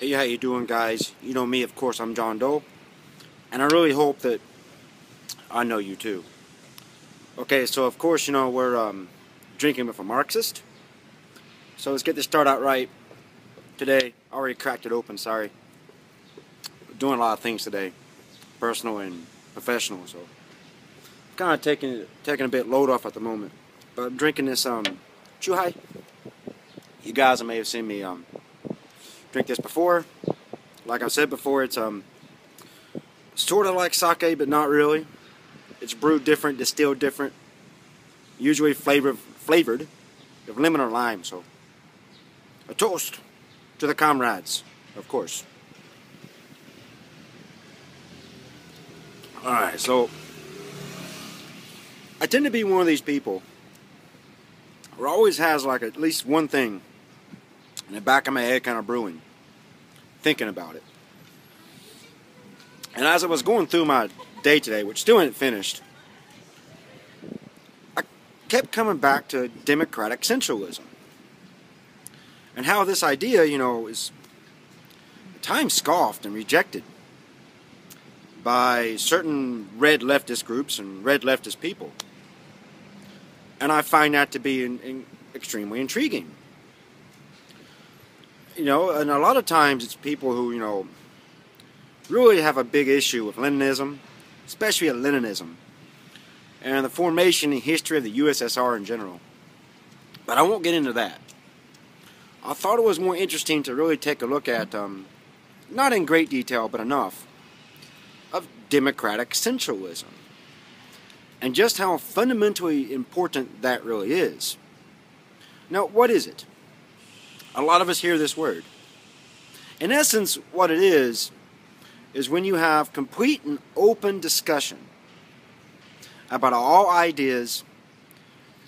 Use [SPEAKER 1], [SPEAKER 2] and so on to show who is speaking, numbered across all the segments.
[SPEAKER 1] Hey, how you doing, guys? You know me, of course. I'm John Doe, and I really hope that I know you too. Okay, so of course, you know we're um, drinking with a Marxist. So let's get this start out right. Today, already cracked it open. Sorry, doing a lot of things today, personal and professional. So, kind of taking taking a bit load off at the moment. But I'm drinking this um, Chuhai. You guys may have seen me um, drink this before. Like I said before, it's um sort of like sake, but not really. It's brewed different, distilled different, usually flavored flavored with lemon or lime. So a toast to the comrades, of course. All right, so I tend to be one of these people who always has like at least one thing in the back of my head kind of brewing, thinking about it. And as I was going through my day today, which still ain't finished, I kept coming back to democratic centralism. And how this idea, you know, is at times scoffed and rejected by certain red leftist groups and red leftist people. And I find that to be in, in extremely intriguing you know, and a lot of times it's people who, you know, really have a big issue with Leninism, especially Leninism, and the formation and history of the USSR in general. But I won't get into that. I thought it was more interesting to really take a look at, um, not in great detail, but enough, of democratic centralism. And just how fundamentally important that really is. Now, what is it? A lot of us hear this word. In essence, what it is, is when you have complete and open discussion about all ideas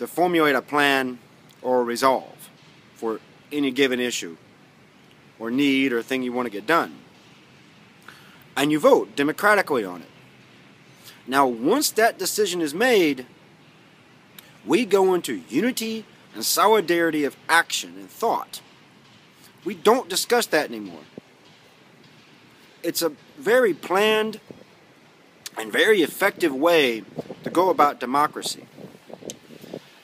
[SPEAKER 1] to formulate a plan or a resolve for any given issue or need or thing you want to get done. And you vote democratically on it. Now, once that decision is made, we go into unity and solidarity of action and thought. We don't discuss that anymore. It's a very planned and very effective way to go about democracy.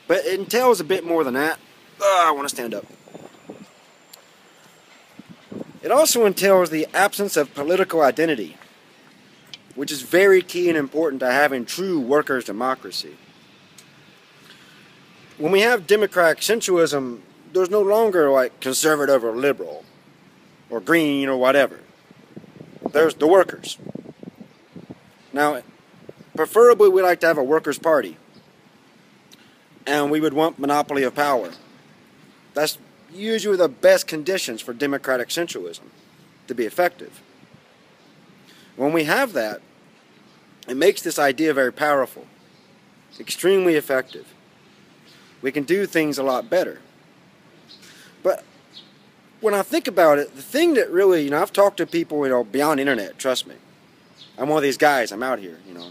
[SPEAKER 1] But it entails a bit more than that. Oh, I want to stand up. It also entails the absence of political identity, which is very key and important to having true workers' democracy. When we have democratic centralism, there's no longer like conservative or liberal or green or whatever. There's the workers. Now, preferably we like to have a workers' party. And we would want monopoly of power. That's usually the best conditions for democratic centralism to be effective. When we have that, it makes this idea very powerful, extremely effective. We can do things a lot better. When I think about it, the thing that really, you know, I've talked to people, you know, beyond internet, trust me. I'm one of these guys, I'm out here, you know.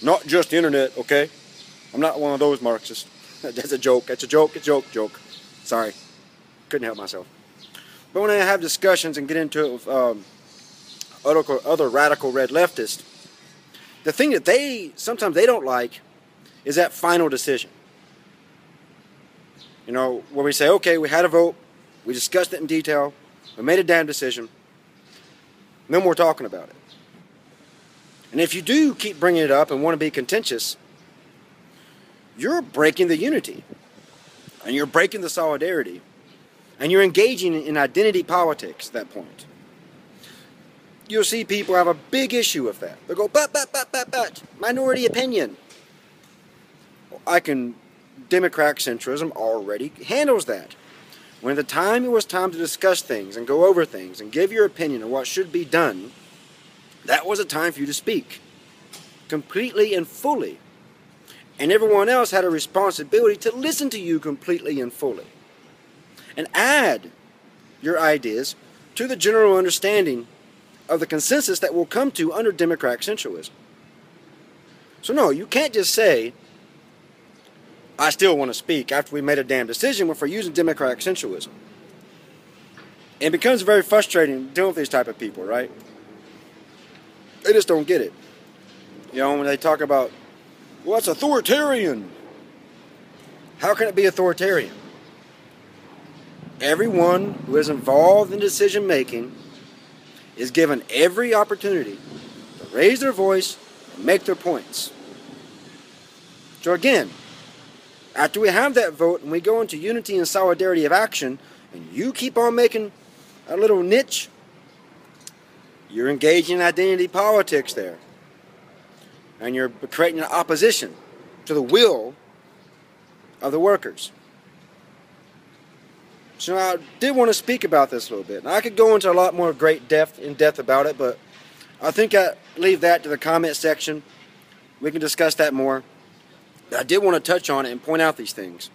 [SPEAKER 1] Not just internet, okay? I'm not one of those Marxists. That's a joke, that's a joke, a joke, joke. Sorry. Couldn't help myself. But when I have discussions and get into it with um, other, other radical red leftists, the thing that they, sometimes they don't like, is that final decision. You know, where we say, okay, we had a vote, we discussed it in detail. We made a damn decision. No more talking about it. And if you do keep bringing it up and want to be contentious, you're breaking the unity. And you're breaking the solidarity. And you're engaging in identity politics at that point. You'll see people have a big issue with that. They'll go, but, but, but, but, but, minority opinion. I can, Democratic centrism already handles that. When the time it was time to discuss things and go over things and give your opinion on what should be done, that was a time for you to speak. Completely and fully. And everyone else had a responsibility to listen to you completely and fully. And add your ideas to the general understanding of the consensus that we'll come to under democratic centralism. So, no, you can't just say, I still want to speak after we made a damn decision we're using democratic centralism. it becomes very frustrating dealing with these type of people, right? They just don't get it. You know, when they talk about, well, it's authoritarian. How can it be authoritarian? Everyone who is involved in decision making is given every opportunity to raise their voice and make their points. So again, after we have that vote and we go into unity and solidarity of action, and you keep on making a little niche, you're engaging in identity politics there. And you're creating an opposition to the will of the workers. So I did want to speak about this a little bit. Now, I could go into a lot more great depth in depth about it, but I think I leave that to the comment section. We can discuss that more. I did want to touch on it and point out these things.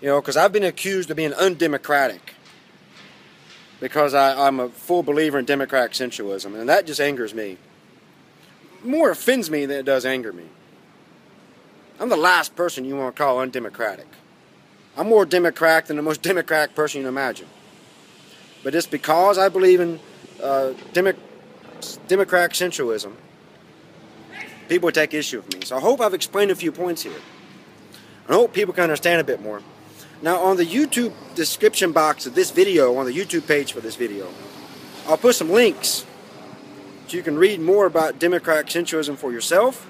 [SPEAKER 1] You know, because I've been accused of being undemocratic because I, am a full believer in democratic centralism, and that just angers me. More offends me than it does anger me. I'm the last person you want to call undemocratic. I'm more democratic than the most democratic person you can imagine. But it's because I believe in uh, demo- democratic centralism, people take issue with me. So I hope I've explained a few points here. I hope people can understand a bit more. Now on the YouTube description box of this video, on the YouTube page for this video, I'll put some links so you can read more about democratic centralism for yourself,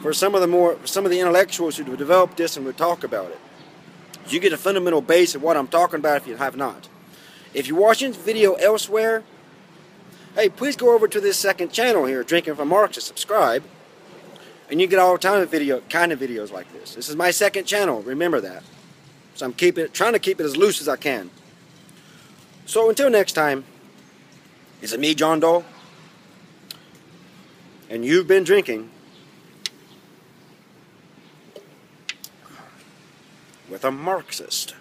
[SPEAKER 1] for some of the more some of the intellectuals who developed this and would talk about it. You get a fundamental base of what I'm talking about if you have not. If you're watching this video elsewhere, hey, please go over to this second channel here, Drinking from Marx, and subscribe. And you get all time of video, kind of videos like this. This is my second channel, remember that. So I'm keeping it, trying to keep it as loose as I can. So until next time, is it me, John Doe? And you've been drinking with a Marxist.